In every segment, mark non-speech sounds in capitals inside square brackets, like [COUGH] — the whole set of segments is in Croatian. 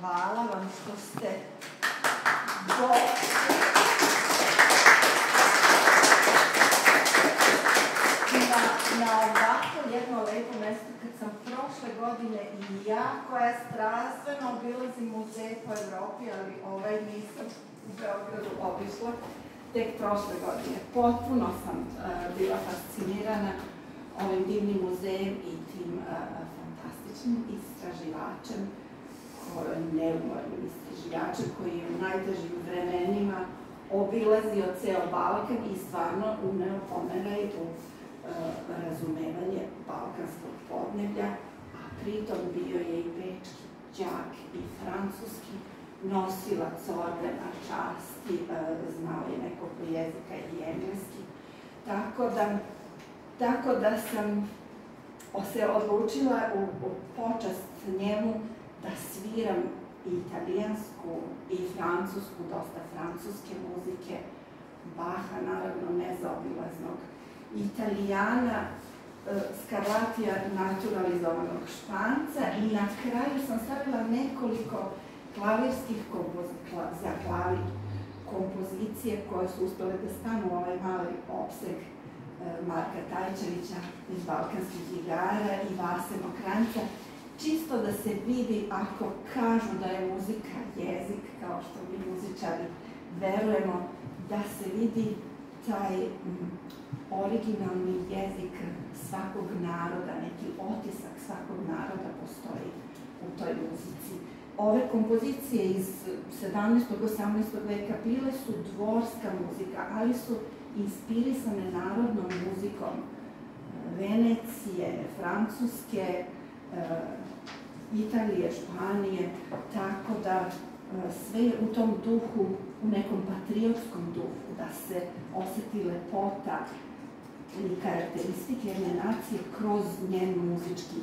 Hvala vam što ste došli. Na, na ovako jedno lepo mjesto kad sam prošle godine i ja koja strastveno obilazim muzeje po Europi, ali ovaj nisam u Beogradu obišla tek prošle godine. Potpuno sam uh, bila fascinirana ovim divnim muzejem i tim uh, fantastičnim istraživačem, neumornim istraživačem koji je u najtežim vremenima obilazio ceo Balkan i stvarno uneo pomeraj u uh, razumevanje balkanskog podneblja, a pritom bio je i pečki đak i francuski nosilac ordena časti, uh, znao je nekoliko jezika i engleski. Tako da, tako da sam se odlučila u, u počast njemu da sviram i italijansku i francusku, dosta francuske muzike, Baha, naravno nezaobilaznog Italijana, e, Scarlatija naturalizovanog španca. I na kraju sam stavila nekoliko klavirskih za klavi kompozicije koje su uspjele da stanu u ovaj mali opseg e, Marka Tajčevića iz Balkanskih igara i Vase Mokranca čisto da se vidi ako kažu da je muzika jezik, kao što mi muzičari verujemo, da se vidi taj mm, originalni jezik svakog naroda, neki otisak svakog naroda postoji u toj muzici. Ove kompozicije iz 17. 18. veka bile su dvorska muzika, ali su inspirisane narodnom muzikom Venecije, Francuske, Italije, Španije, tako da e, sve je u tom duhu, u nekom patriotskom duhu, da se osjeti lepota i karakteristike jedne nacije kroz njen muzički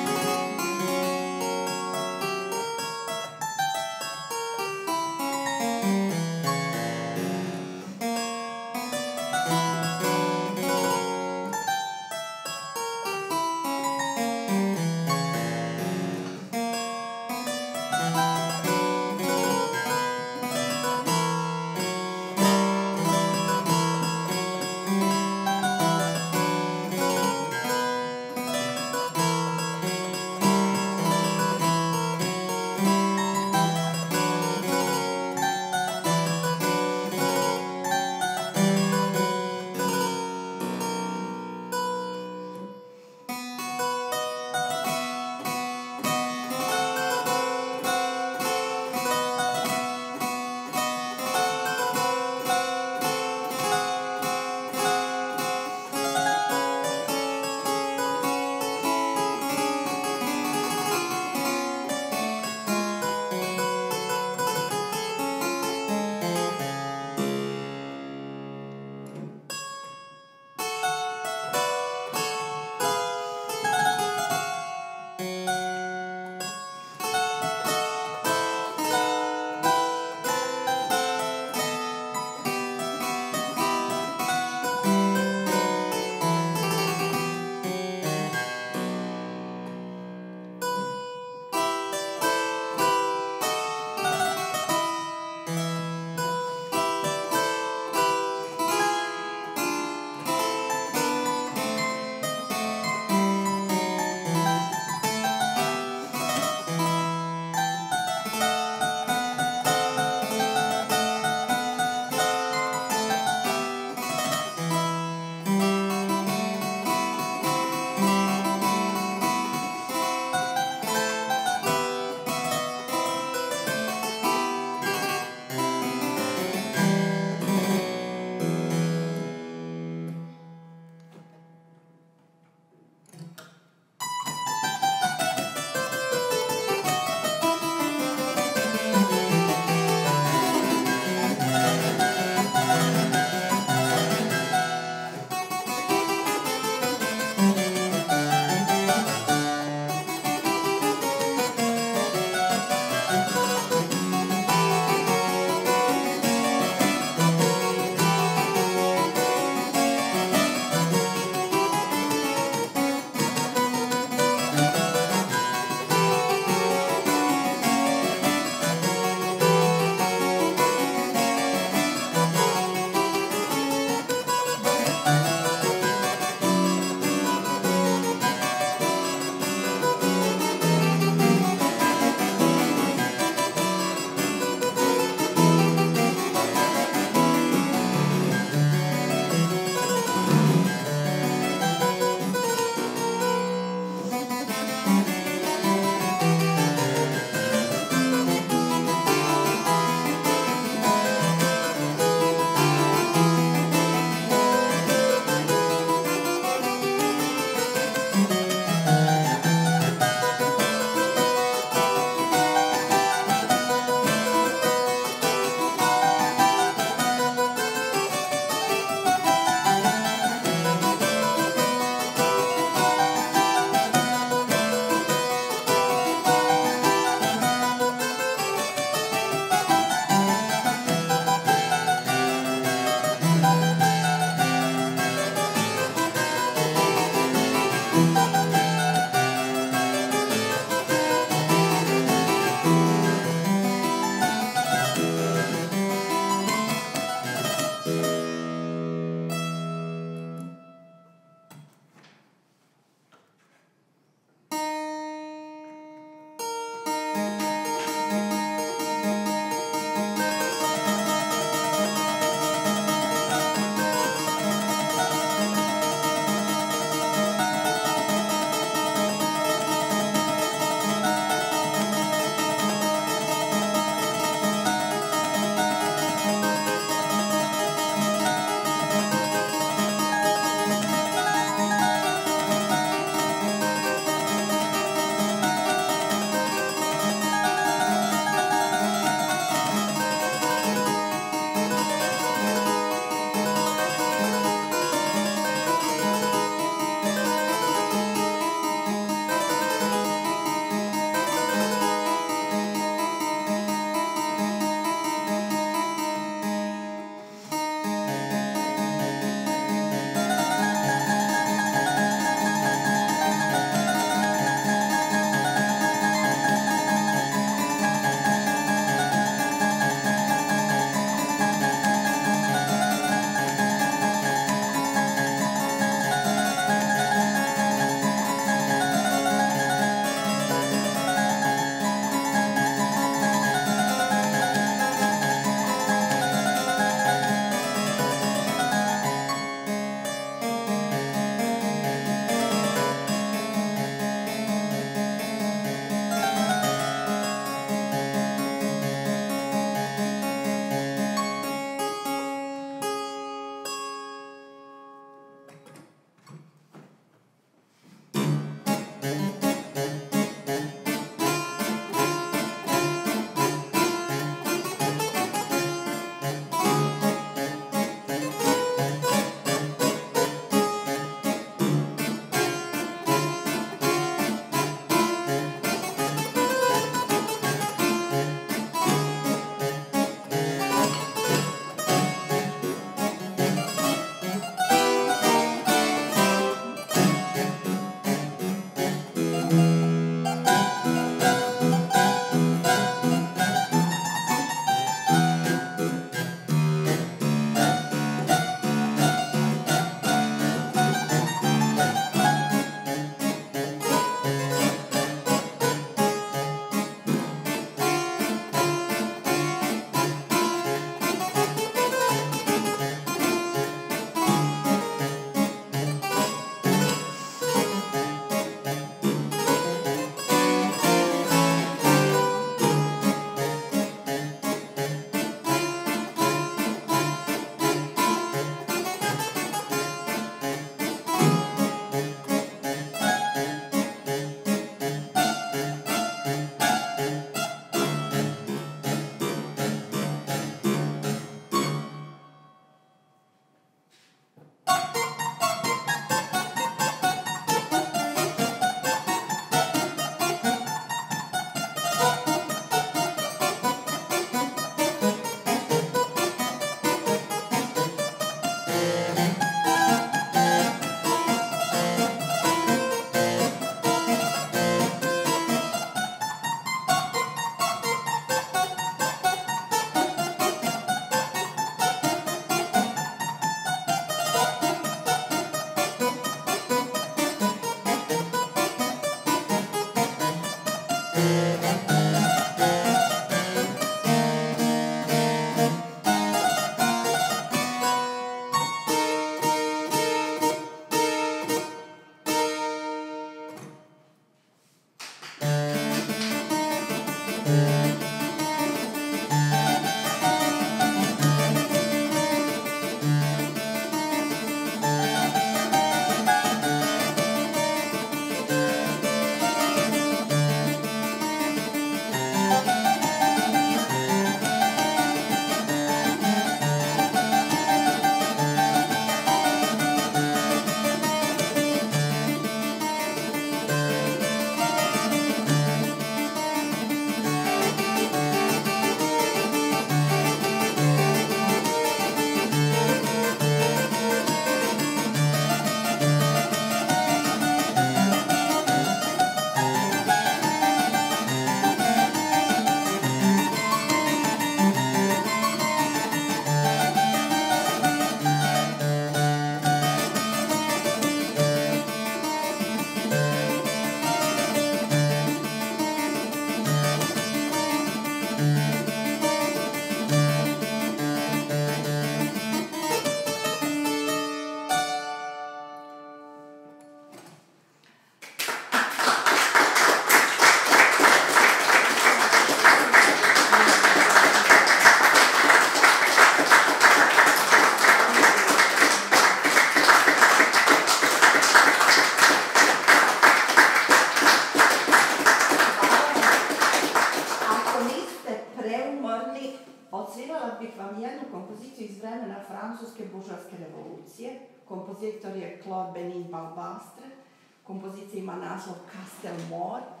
Castel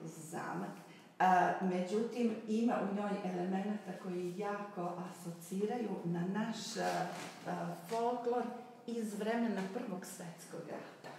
Mor, zamak. međutim, ima u njoj elemenata koji jako asociraju na naš folklor iz vremena Prvog svjetskog rata.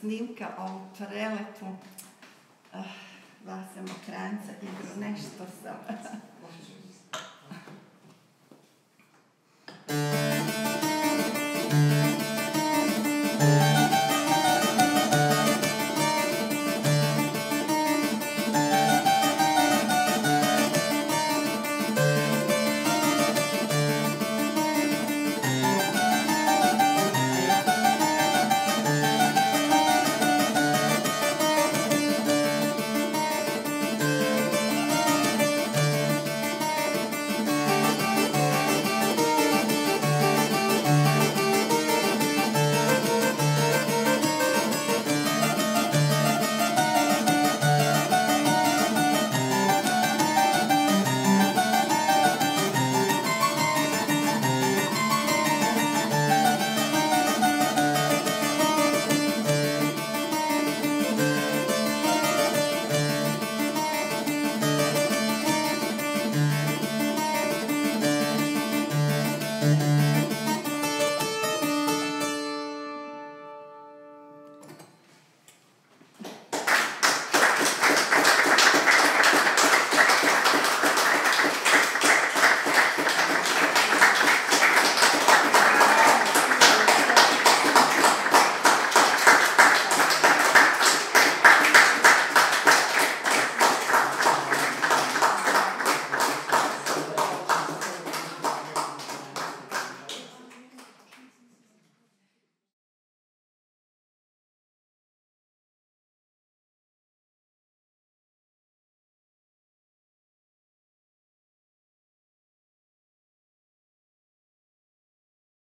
snimka ovu prelepu ah, uh, Vase Mokranca i nešto sam. Thank. [LAUGHS]